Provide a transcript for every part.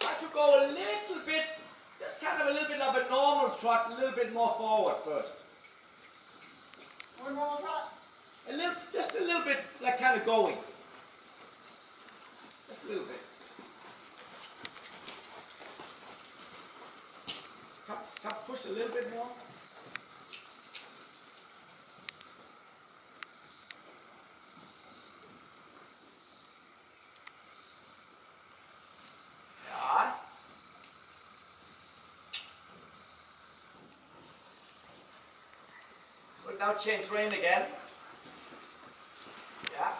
Try to go a little bit, just kind of a little bit of a normal trot, a little bit more forward first. More normal trot? A little, just a little bit, like kind of going. Just a little bit. Come, come, push a little bit more. Ja. We'll now change rein again. Yeah.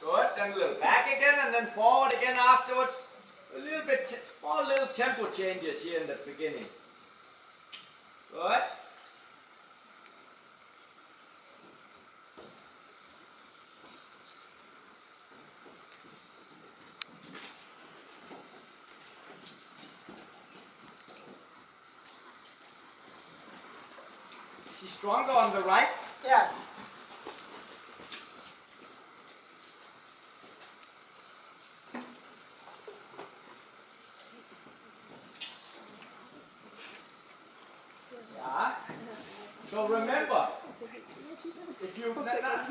Good, then a little back again and then forward again afterwards. A little bit, small little tempo changes here in the beginning. Good. He stronger on the right? Yes. Yeah. So remember, if you, no, no,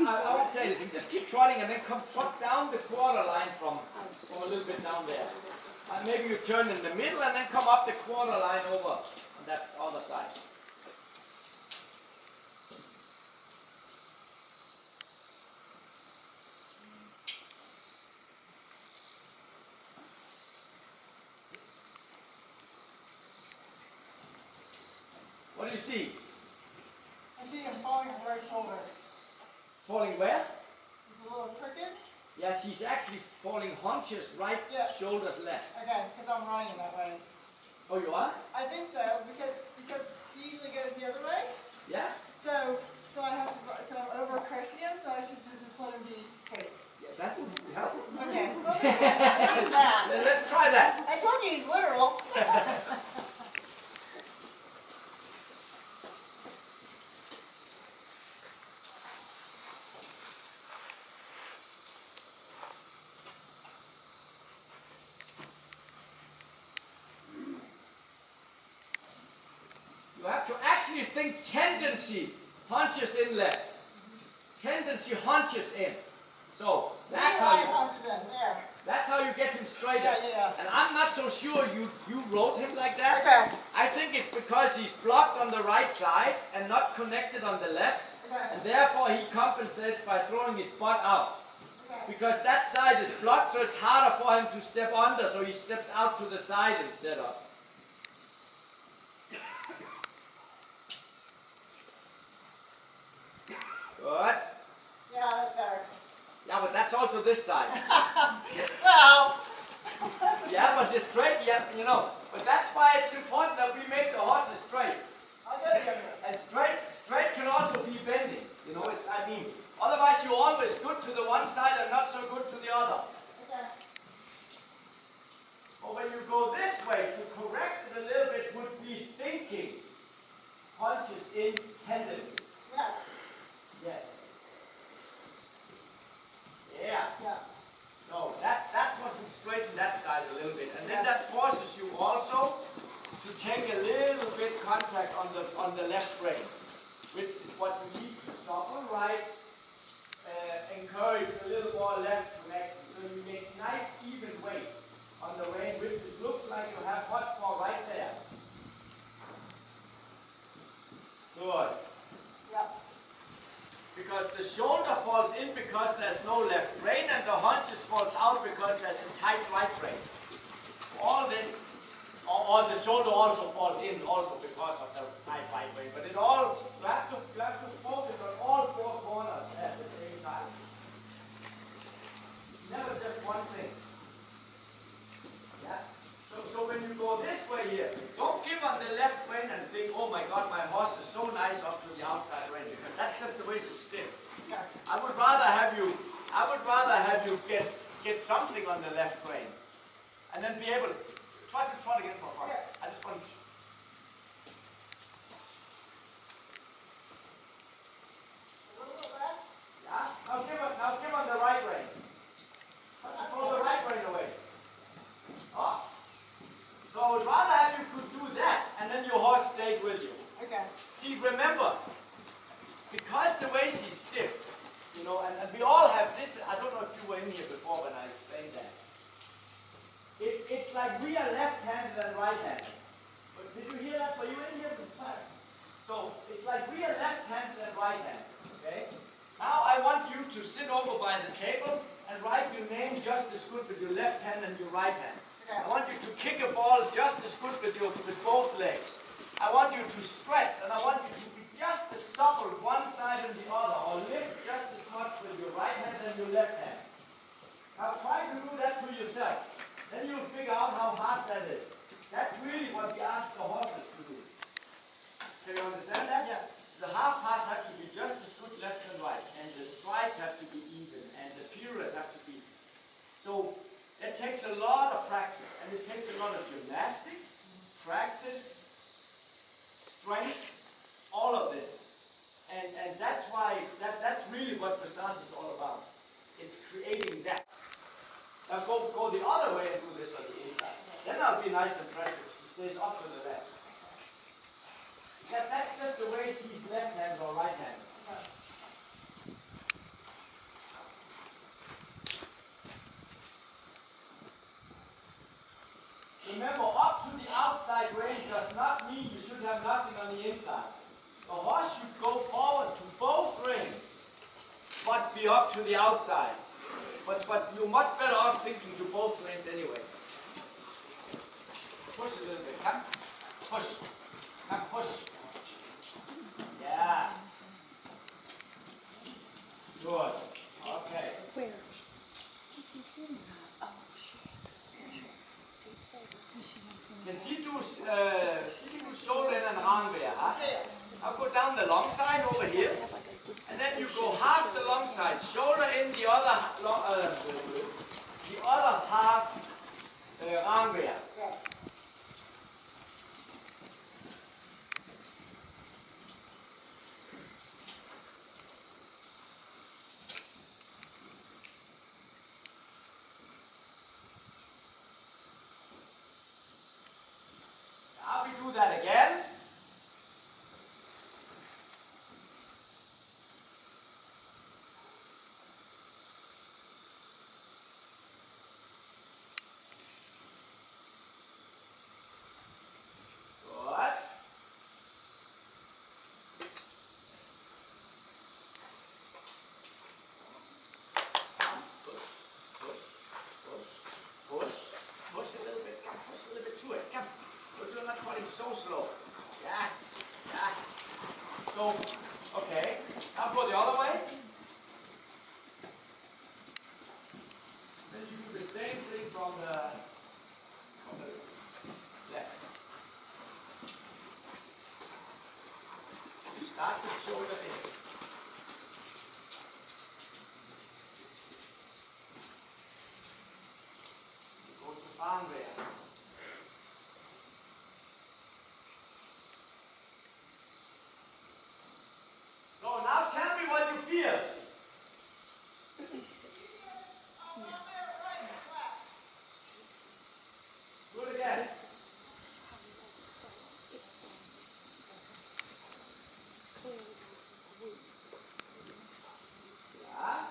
I, I won't say anything, just keep trotting and then come trot down the quarter line from, from a little bit down there. And maybe you turn in the middle and then come up the quarter line over on that other side. What do you see? I see him falling right shoulder. Falling where? He's a little crooked. Yes, he's actually falling haunches right, Yes. shoulders left. Okay, because I'm running that way. Oh, you are? I think so because because he usually goes the other way. Yeah? So so I have to so I'm over correcting him. So I should just let him be straight. Yeah, that would help. Okay. okay. Let's try that. I told you he's literal. You have to actually think tendency haunches in left. Tendency haunches in. So that's how you that's how you get him straighter. Yeah, yeah. And I'm not so sure you you wrote him like that. Okay. I think it's because he's blocked on the right side and not connected on the left. Okay. And therefore he compensates by throwing his butt out. Okay. Because that side is blocked, so it's harder for him to step under, so he steps out to the side instead of. Good. Yeah, that's better. Yeah, but that's also this side. Well. Yeah, but the straight, yeah, you know. But that's why it's important that we make the horses straight. I'll go the other way. And straight, straight can also be bending. You know, it's, I mean, otherwise you're always good to the one side and not so good to the other. Okay. But when you go this way, to correct it a little bit would be thinking. Punches in tendency. Yeah. Yes. Yeah. Yeah. So that, that's what we straighten that side a little bit. And then that forces you also to take a little bit contact on the, on the left rein, which is what you need to stop on right, uh, encourage a little more left connection. So you get nice even weight on the rein, which is, looks like you have much more right there. Good. Yeah. Because the shoulder falls in because there's no left rein and the haunches falls out because there's a tight right rein. All this, or, or the shoulder also falls in also because of the tight right rein. But it all, you have to, you have to focus on all four corners at the same time. It's never just one thing. Yeah? So, so when you go this way here, don't give on the left rein and think, oh my god, my horse is so nice up to the outside rein, because that's just the way she's stiff. Yeah. I would rather have you I would rather have you get get something on the left rein, and then be able to try to trot again for fun. Okay. I just want. To, A little bit left. yeah. Now give on now give on the right rein. Throw the right rein away. Oh. So I would rather have you could do that, and then your horse stayed with you. Okay. See, remember, because the waist is stiff, you know, and, and we all have this, I don't know if you were in here before when I explained that. It, it's like we are left-handed and right-handed. But did you hear that? Were you in here before? So, it's like we are left-handed and right-handed, okay? Now I want you to sit over by the table and write your name just as good with your left hand and your right hand. I want you to kick a ball just as good with your with both legs. I want you to stress and I want you to be just as supple one side and the other, or lift just as much with your right hand and your left hand. Now try to do that to yourself. Then you'll figure out how hard that is. That's really what we ask the horses to do. Can you understand that? Yes. The half pass have to be just as good left and right, and the strides have to be even, and the period have to be. So it takes a lot of practice, and it takes a lot of gymnastics, practice, strength, all of this. And, and that's why, that, that's really what dressage is all about. It's creating that. Now go, go the other way and do this on the inside. Then I'll be nice and practice. She stays up to the left. That, that's just the way she's left-handed or right Remember, up to the outside range does not mean you should have nothing on the inside. The horse should go forward to both reins, but be up to the outside. But, but you're much better off thinking to both reins anyway. Push a little bit. Come. Push. Come, push. Yeah. Good. Okay. Where? Oh, she has a special seat saver. Can uh, shoulder and arm there, huh? I'll go down the long side over here, Have like a disc- and then you go half the long side, shoulder in the other, long, uh, the other half, uh, arm there. Okay. Now we do that again. Good. Push, push, push, push, push a little bit, come, push a little bit to it, come. But you're not running so slow. Yeah, yeah. So, okay, now go the other way. Then you do the same thing from the, from the left. You start with shoulder in. You go to farm there. So now tell me what you feel. Do it again. Yeah.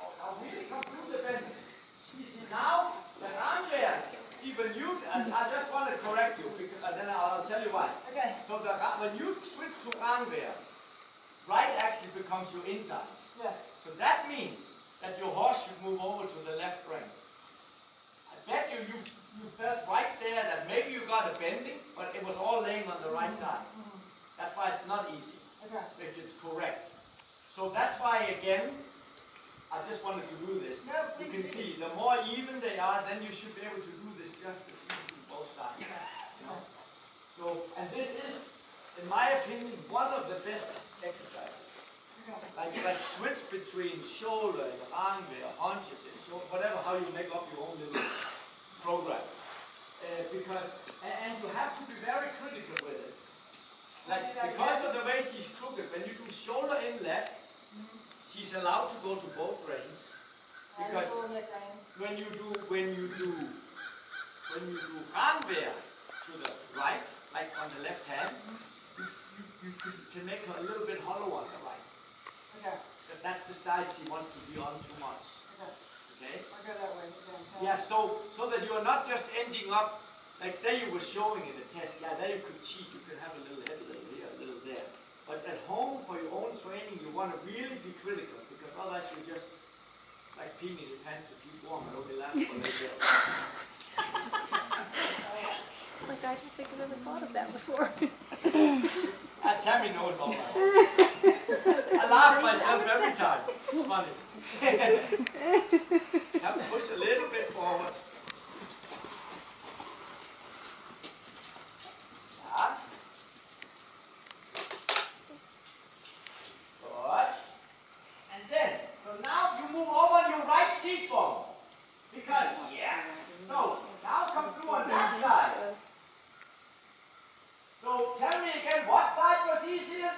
Oh, now really come through the bend. See, see now, the arm there. See, when you, and I just want to correct you, because, and then I'll tell you why. Okay. So the, when you switch to Angwehr, right actually becomes your inside. Yes. So that means that your horse should move over to the left rein. I bet you, you, you felt right there that maybe you got a bending, but it was all laying on the right side. That's why it's not easy, Okay. if it's correct. So that's why, again, I just wanted to do this. No, You can see, the more even they are, then you should be able to do this just as easily both sides. You know? So, and this is in my opinion, one of the best exercises. Like, like switch between shoulder and armware, haunches and shoulder, whatever, how you make up your own little program. Uh, because, and, and you have to be very critical with it. Like, because of the way she's crooked, when you do shoulder in left, she's allowed to go to both reins. Because when you do, when you do, when you do armware to the right, like on the left hand, you, you, you can- can make her a little bit hollow on the right. Okay, But that's the side she wants to be on too much. okay, Okay? I'll go that way. Yeah, so so that you are not just ending up like say you were showing in the test, yeah, there you could cheat, you could have a little head, a little here, a little there. But at home for your own training you want to really be critical because otherwise you just like peeing in your pants to keep warm, it only lasts for a little bit. Like I don't think I've ever thought of that before. Ah, Tammy knows all that. I laugh myself every time. It's funny. have to push a little bit forward. Yeah. Good. And then, so now you move over on your right seat bone. Because, yeah. So, now come through on that side. So tell me again, what side was easiest?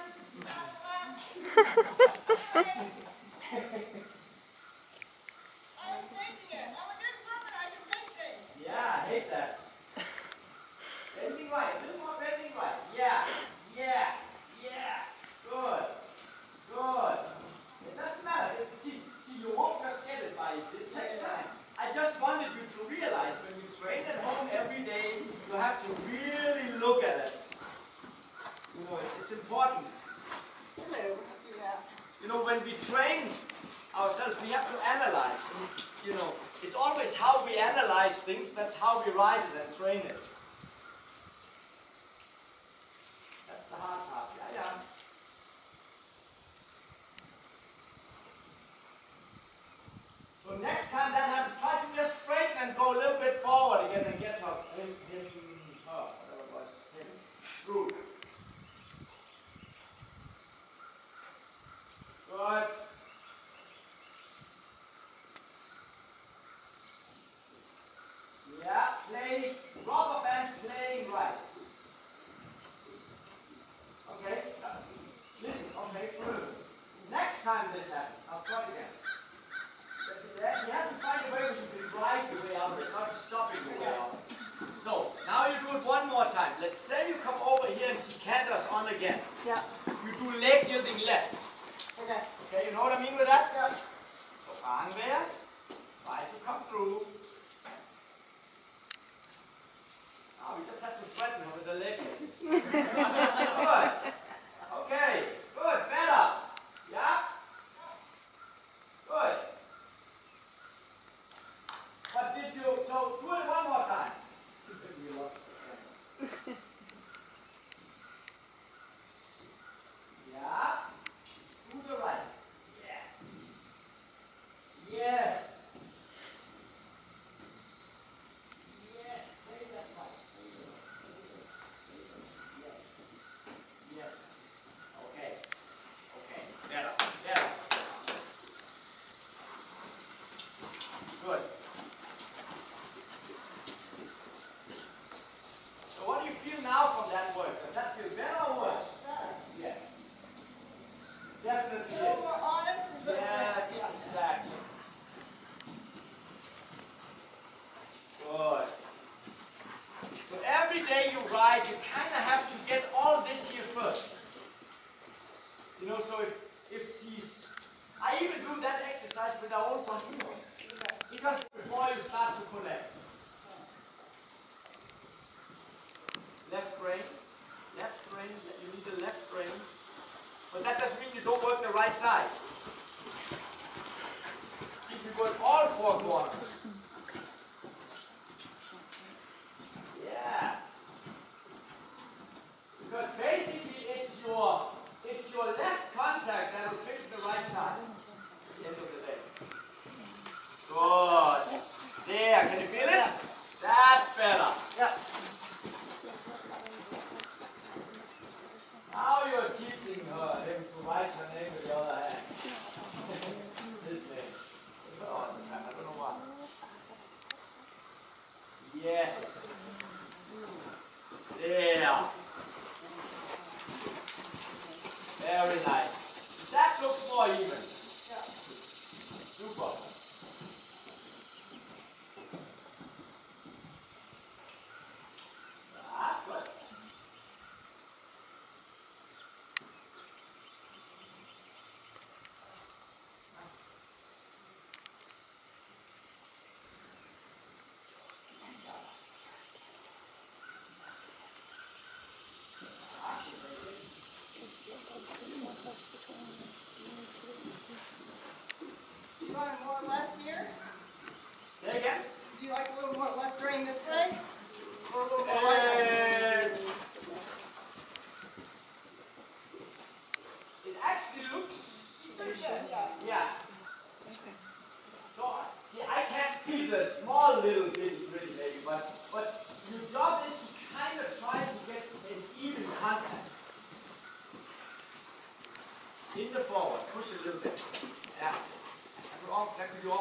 Yeah, I hate that. Bending right, a little more bending right. Yeah, yeah, yeah. Good, good. It doesn't matter. It- See, see, you won't just get it by this takes time. I just wanted you to realize when you train at home every day, you have to really look at it. You know, it's important. Hello, yeah. You know, when we train ourselves, we have to analyze. And you know, it's always how we analyze things, that's how we write it and train it. That's the hard part. Yeah, yeah. So next time that happens, try to just straighten and go a little bit forward again and get her, him, him, her, whatever it was, him, through. Good. Yeah, play rubber band playing right. Okay, uh, listen, okay, good. Next time this happens, I'll try again. You have to find a way where you can ride your way out of it, not stopping your way out. So, now you do it one more time. Let's say you come over here and she canters on again. Yeah, You do leg yielding left. okay, Okay, you know what I mean with that? yeah. So hang there, try to come through. Now we just have to threaten her with the leg. Okay, good, better. Yeah? Good. But did you, so do it one more time. Yeah. To the right. Yeah. Yes. Yes. Take that right. Yes. Yes. Okay. Okay. Better. Better. Good. So what do you feel now from that work? Does that feel better or worse? Yeah. Definitely. A little more honest. and a bit more- Yes, yeah. exactly. Good. So every day you ride, you kind of have to get all this here first. You know, so if, if she's, I even do that exercise with our own continuous. Because before you start to collect. Left brain, left brain, you need the left brain. But that doesn't mean you don't work the right side. If you work all four corners. Very nice. That looks more even.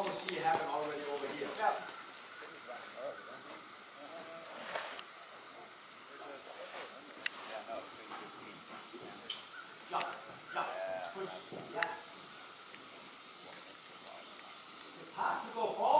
almost see it happen already over here. Yeah. Jump, jump, push, yeah. It's hard to go forward.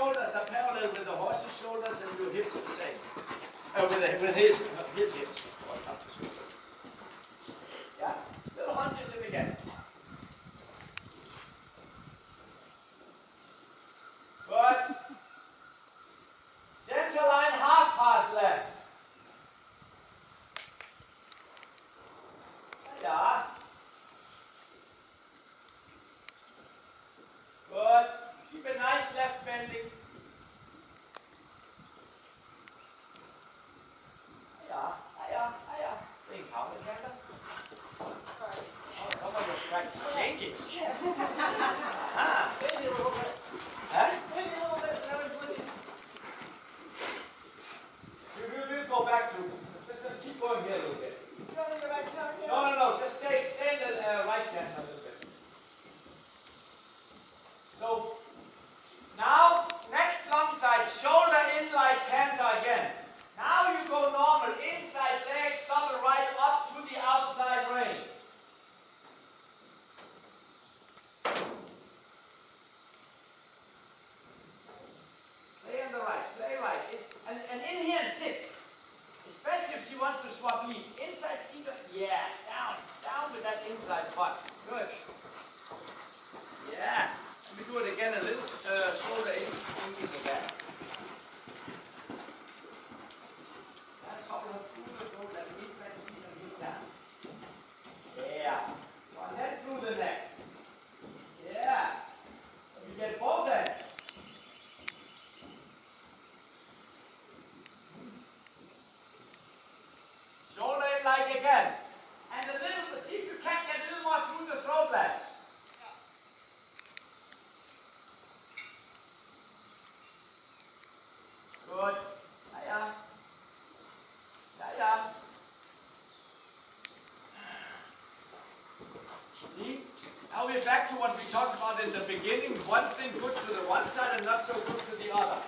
shoulders are parallel with the horse's shoulders and your hips the same, uh, with, the, with his, his hips. in the beginning, one thing good to the one side and not so good to the other.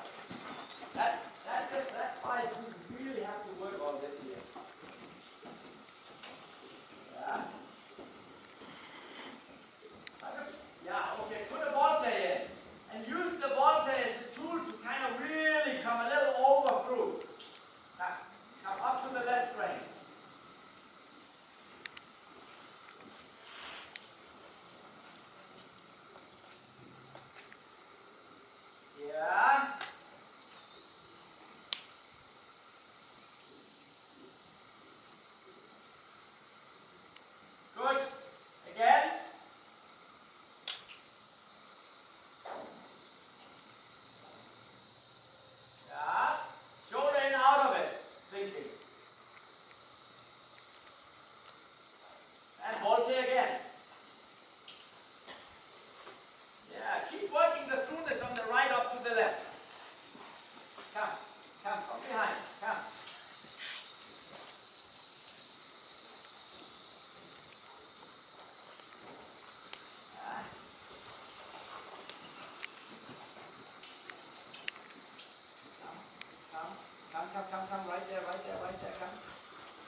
Come, come, come, right there, right there, right there, come.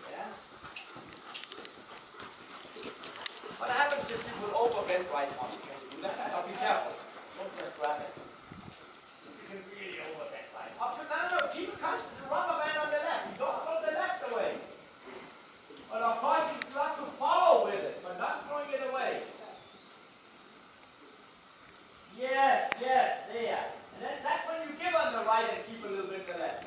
Yeah. What happens if you will overbend right now? Can you do that? Now be careful. Don't just grab it. You can really overbend right up to no, no, keep it constant. The rubber band on the left. Don't throw the left away. But of course you have to follow with it, but not throwing it away. Yes, yes, there. And then that's when you give on the right and keep a little bit the left.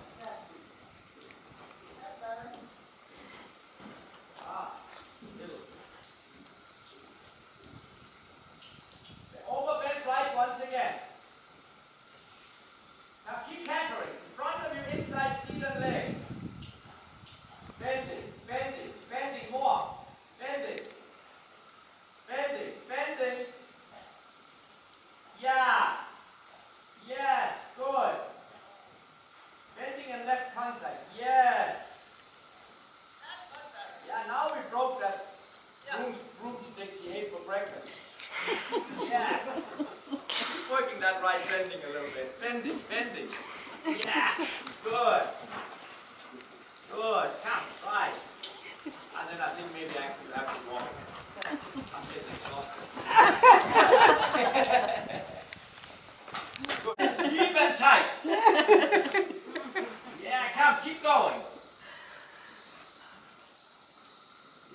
Ah, little. Overbend right once again. Now keep cantering. In front of you, inside seated leg. Bending, bending, bending more. Bending. Bending, bending. Yeah. Yes, good. Bending and left contact. Yes. Yeah, now we broke that broom, broomsticks he ate for breakfast. Yeah. Keep working that right bending a little bit. Bending, bending. Yeah. Good. Good. Come, right. And then I think maybe actually you have to walk. I'm getting exhausted. Good. Keep it tight. Yeah, come, keep going.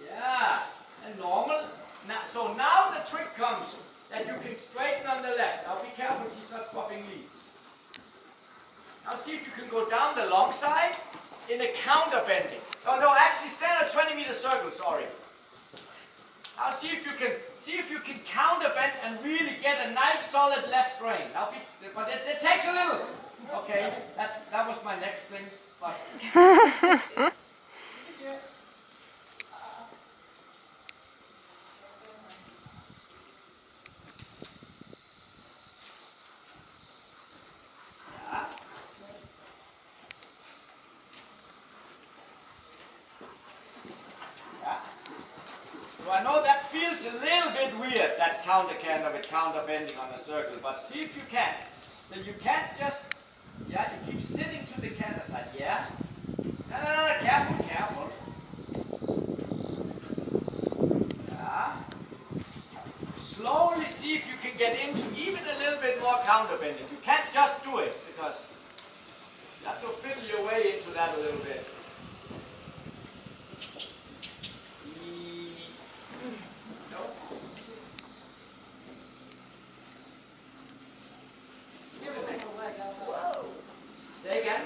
Yeah, and normal. Now, so now the trick comes that you can straighten on the left. Now be careful she's not swapping leads. Now see if you can go down the long side in a counter bending. Oh no, actually stand at 20 meter circle, sorry. Now see if you can see if you can counter bend and really get a nice solid left grain. Now be, but it, it takes a little. Okay, that's that was my next thing. But. So I know that feels a little bit weird, that counter canter with counter bending on a circle, but see if you can. So you can't just, yeah, you keep sitting to the canter side, yeah? No, no, no, careful, careful. Yeah. Slowly see if you can get into even a little bit more counter bending. You can't just do it, because you have to fiddle your way into that a little bit. No. Say again?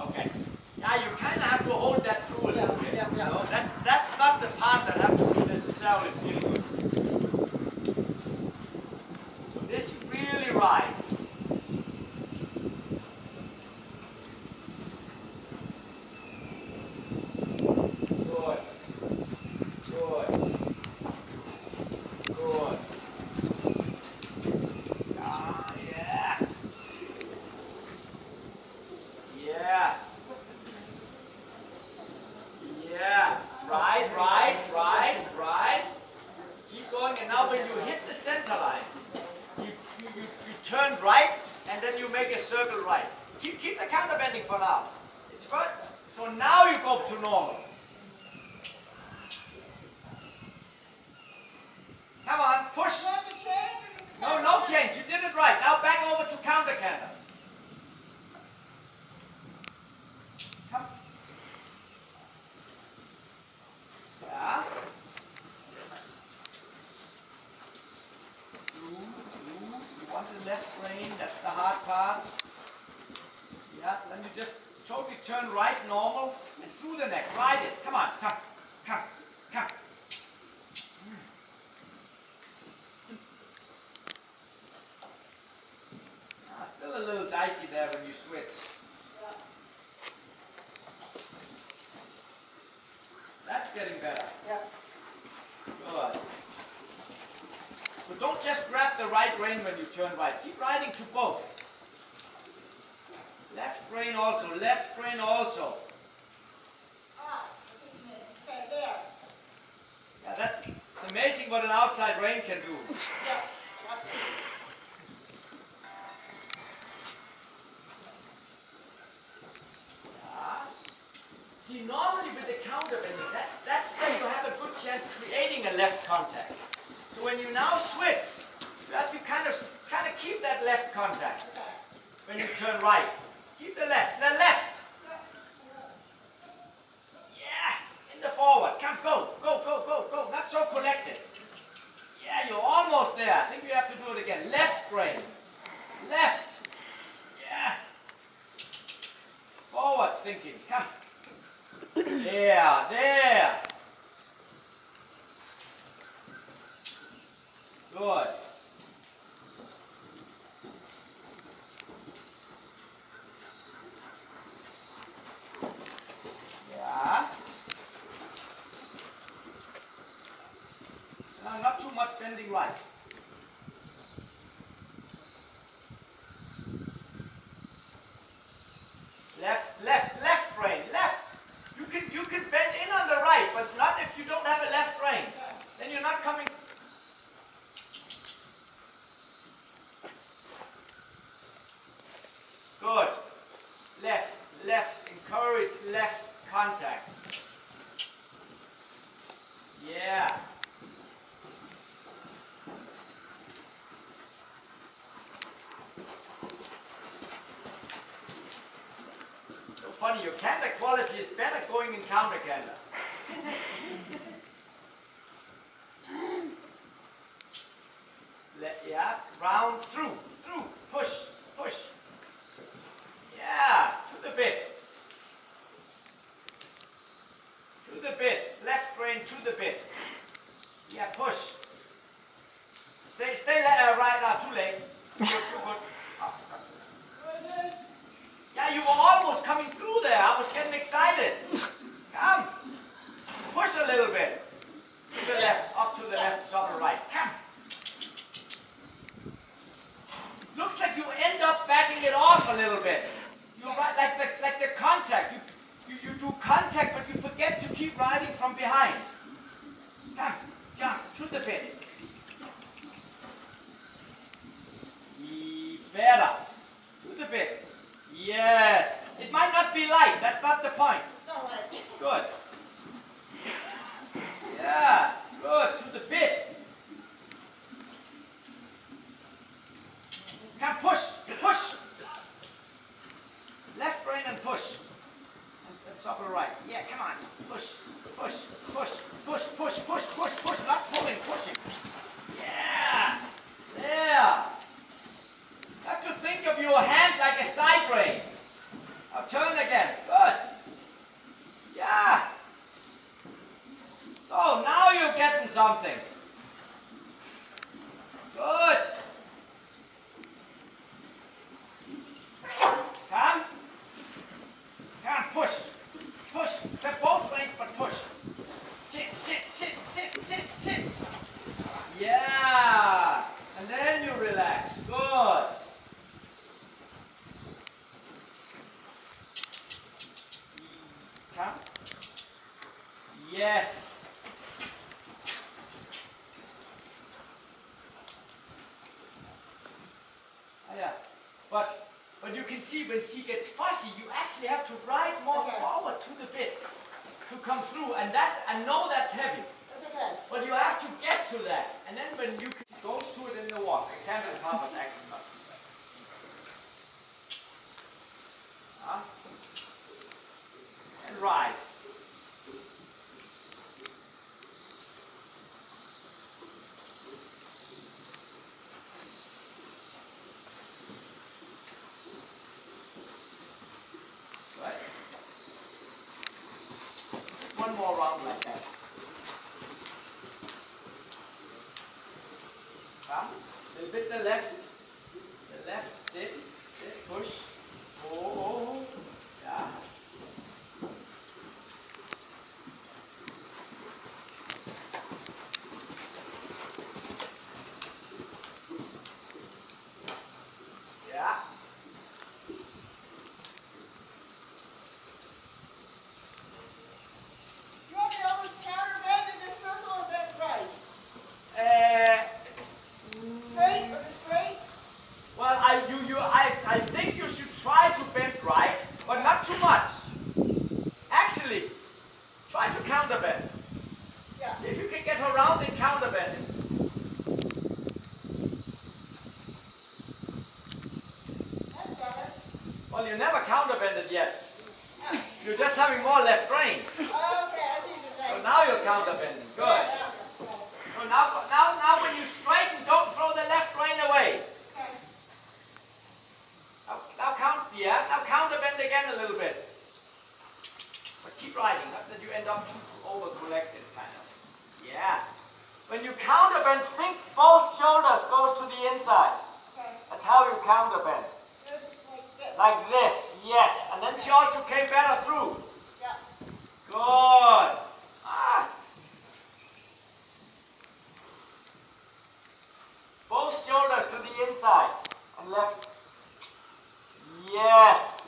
Okay. Yeah, you kind of have to hold that through a little bit. yeah, yeah. you know? That's that's not the part that has to necessarily feel good. So this you really ride. Good. Good. Good. Ah, yeah. Yeah. Yeah. Right, right, right, right. Keep going, and now when you hit the center line, you, you, you, you turn right, and then you make a circle right. Keep, keep the counter bending for now. It's good. So now you go to normal. Come on, push. No, no change. You did it right. Now back over to counter canter. Come. Yeah. Through, through. You want the left rein. That's the hard part. Yeah. Then you just totally turn right normal and through the neck. Ride it. Come on. Come. Come. Come. Ah, still a little dicey there when you switch. That's getting better. Good. So don't just grab rein when you turn right. Keep riding to both. Left brain also, left brain also. Yeah, that, it's amazing what an outside rein can do. See, normally with the counter that's, that's when you have a good chance creating a left contact. So when you now switch, you have to kind of, kind of keep that left contact when you turn right. Keep the left, the left. Yeah, in the forward. Come, go, go, go, go, go. Not so collected. Yeah, you're almost there. I think you have to do it again. Left brain. Left. Yeah. Forward thinking. Come. Yeah, there. Good. Yeah. Now, not too much bending right. Left, left, left brain, left. You can you can bend in on the right, but not if you don't have a left brain. Then you're not coming. Good. Left, left. Encourage left contact. Yeah. So funny, your canter quality is better going in counter. Let, yeah, round through, through, push, push. Yeah, to the bit. To the bit, left brain to the bit. Yeah, push. Stay, stay there, uh, right now, too late. Good, good, good. Yeah, you were almost coming through there. I was getting excited. Come. Push a little bit. To the left, up to the left, to the right. Come. Looks like you end up backing it off a little bit. You're right, like the, like the contact. You, you, you do contact, but you forget to keep riding from behind. Come, jump, to the bit. E- Better. To the bit. Yes. It might not be light. That's not the point. Good. Yeah. Good. To the bit. Come push. Push. Left brain and push. And, and supple right. Yeah, come on. Push. Push. Push. Push. Push. Push. Push. Push. Not pulling. Pushing. Yeah. There. Have to think of your hand like a side brain. Now turn again. Good. Yeah. So now you're getting something. Good. Come. Come, push. Push. Set both brains, but push. Sit, sit, sit, sit, sit, sit. Yeah. And then you relax. Good. Come. Yes. Ah, yeah. But but you can see when she gets fussy, you actually have to ride more Okay. forward to the bit to come through, and that I know that's heavy. That's okay. But you have to get to that, and then when you can, goes to it in the walk, the camel covers action. Huh? And ride. Right. One more round like that. Come. A little bit the left. The left. Sit. Sit. Push. Oh, oh, oh. Yeah. Yeah. You want me to always counter bend in this circle or bend right? Uh, Straight or straight? well, I, you, you, I, I think you should around and counterbend it. That's better. Well, you never counterbend it yet. You're just having more left brain. Okay, I see what you're So saying. now you're counterbending. Good. Yeah, So now, now, now when you straighten, don't throw the left brain away. Okay. Now, now count, yeah, now counterbend again a little bit. But keep riding, not that you end up too over-collected, kind of. Yeah. When you counterbend, think both shoulders goes to the inside. Okay. That's how you counterbend. Just like this. Yes. And then she also came better through. Yeah. Good. Ah. Both shoulders to the inside and left. Yes.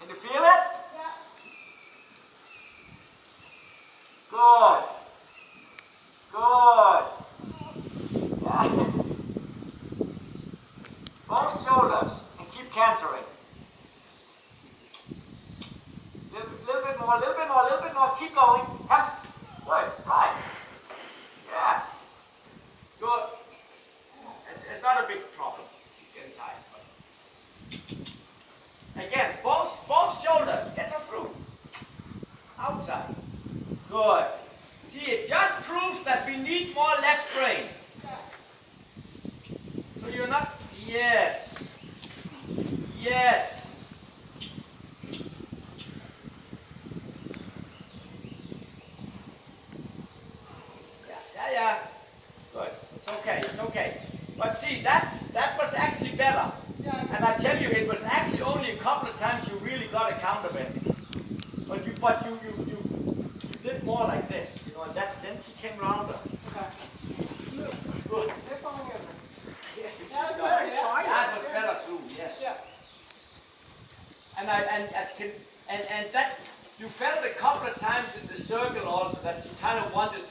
Can you feel it? Yeah. Good. Good. Yeah. Both shoulders cantering. Little, little bit more, little bit more, a little bit more. Keep going. Come. Good. Right. Yeah. Good. It's, it's not a big problem. Getting tired. Again, both both shoulders. Get her through. Outside. Good. See, it just proves that we need more left brain. So you're not. Yes. Yes. Yeah, yeah, yeah. Good. It's okay. It's okay. But see, that's that was actually better. And I tell you, it was actually only a couple of times you really got a counterbend. But you, but you, you, you did more like this, you know, and that, then she came rounder. Okay. Good. They're falling over. Yeah, That was she's got better, it. yeah. That was better too, yes. Yeah. And And and, that, you felt a couple of times in the circle also that she kind of wanted